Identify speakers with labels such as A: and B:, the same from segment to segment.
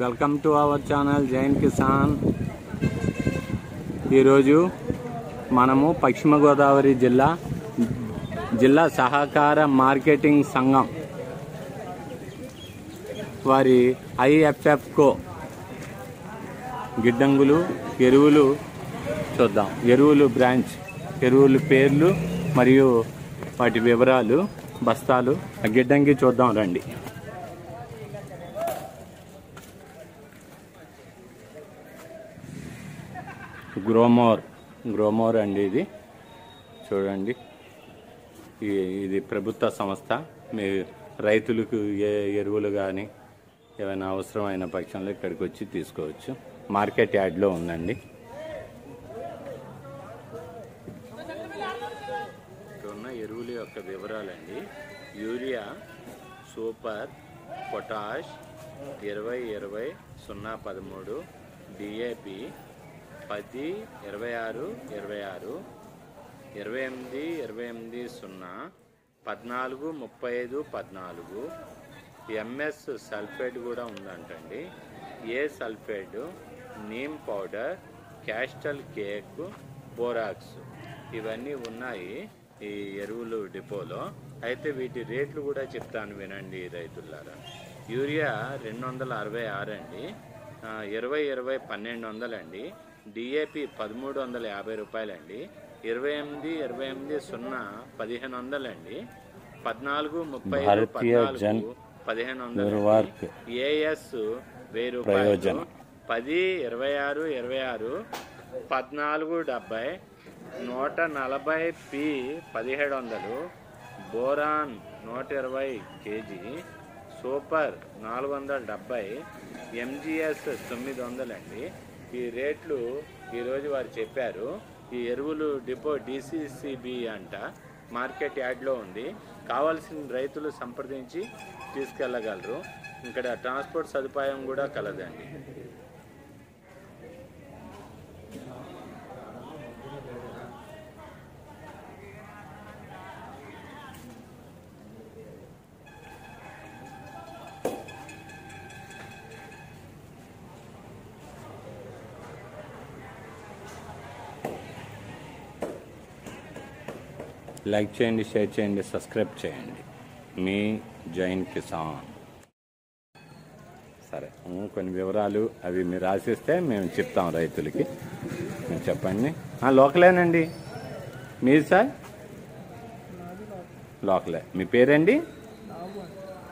A: Welcome to our channel Jain Kisan. ఈరోజు మనము పశ్చిమ గోదావరి జిల్లా జిల్లా సహకార మార్కెటింగ్ సంఘం వారి ఐఎఫ్ఎఫ్కో గిడ్డంగులు ఎరువులు చూద్దాం. ఎరువులు బ్రాంచ్ ఎరువులు పేర్లు మరియు వాటి వివరాలు బస్తాలు ఆ గిడ్డంగి చూద్దాం రండి. గ్రోమోర్ గ్రోమోర్ అండి ఇది. చూడండి. ఇది ప్రభుత్వ సంస్థ. మీ రైతులకు ఏ ఎరువులు కానీ ఏమైనా అవసరమైన పక్షంలో ఇక్కడికి వచ్చి తీసుకోవచ్చు. మార్కెట్ యార్డ్లో ఉందండి. ఉన్న ఎరువుల యొక్క వివరాలండి. యూరియా సూపర్ పొటాష్ ఇరవై ఇరవై సున్నా పదమూడు డిఏపి పది ఇరవై ఆరు ఇరవై ఆరు ఇరవై ఎనిమిది ఇరవై ఎనిమిది సున్నా పద్నాలుగు ముప్పై ఐదు పద్నాలుగు. ఎంఎస్ సల్ఫేట్ కూడా ఉందంటండి. ఏ sulphate? Neem powder castor cake borax. ఇవన్నీ ఉన్నాయి ఈ ఎరువులు డిపోలో. అయితే వీటి రేట్లు కూడా చెప్తాను వినండి రైతులారా. యూరియా రెండు వందల అరవై ఆరు అండి. ఇరవై ఇరవై పన్నెండు వందలండి. డిఏపి పదమూడు వందల యాభై రూపాయలండి. ఇరవై ఎనిమిది ఇరవై ఎనిమిది సున్నా పదిహేను వందలండి. పద్నాలుగు ముప్పై పద్నాలుగు పదిహేను వందలు ఏఎస్ వెయ్యి రూపాయలు. పది ఇరవై ఆరు ఇరవై ఆరు పద్నాలుగు డెబ్బై నూట నలభై పి పదిహేడు వందలు. బోరాన్ నూట ఇరవై కేజీ. సూపర్ నాలుగు వందల డెబ్బై ఎంజిఎస్ తొమ్మిది వందలండి. ఈ రేట్లు ఈరోజు వారు చెప్పారు. ఈ ఎరువులు డిపో డిసిసిబి అంట మార్కెట్ యార్డ్లో ఉంది. కావాల్సిన రైతులు సంప్రదించి తీసుకెళ్ళగలరు. ఇక్కడ ట్రాన్స్పోర్ట్ సదుపాయం కూడా కలదండి. లైక్ చేయండి షేర్ చేయండి సబ్స్క్రైబ్ చేయండి. మీ జైన్ కిసాన్. సరే కొన్ని వివరాలు అవి మీరు రాసిస్తే మేము చెప్తాం రైతులకి. మీరు చెప్పండి. లోకలేనండి. మీరు సార్? లోకలే. మీ పేరండి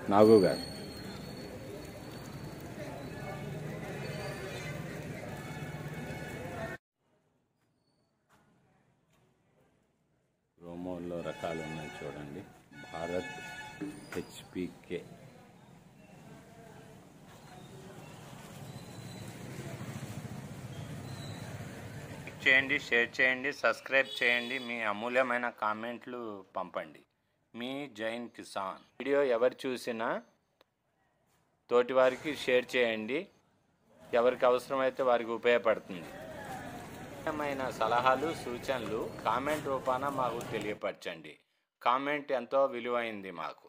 A: నాగు గారు. రోమోల్లో రకాలు ఉన్నాయి చూడండి. భారత్ హెచ్పికే. చేయండి షేర్ చేయండి సబ్స్క్రైబ్ చేయండి మీ అమూల్యమైన కామెంట్లు పంపండి. మీ జైన్ కిసాన్. వీడియో ఎవరు చూసినా తోటి వారికి షేర్ చేయండి. ఎవరికి అవసరమైతే వారికి ఉపయోగపడుతుంది. ముఖ్యమైన సలహాలు సూచనలు కామెంట్ రూపాన మాకు తెలియపరచండి. కామెంట్ ఎంతో విలువైంది మాకు.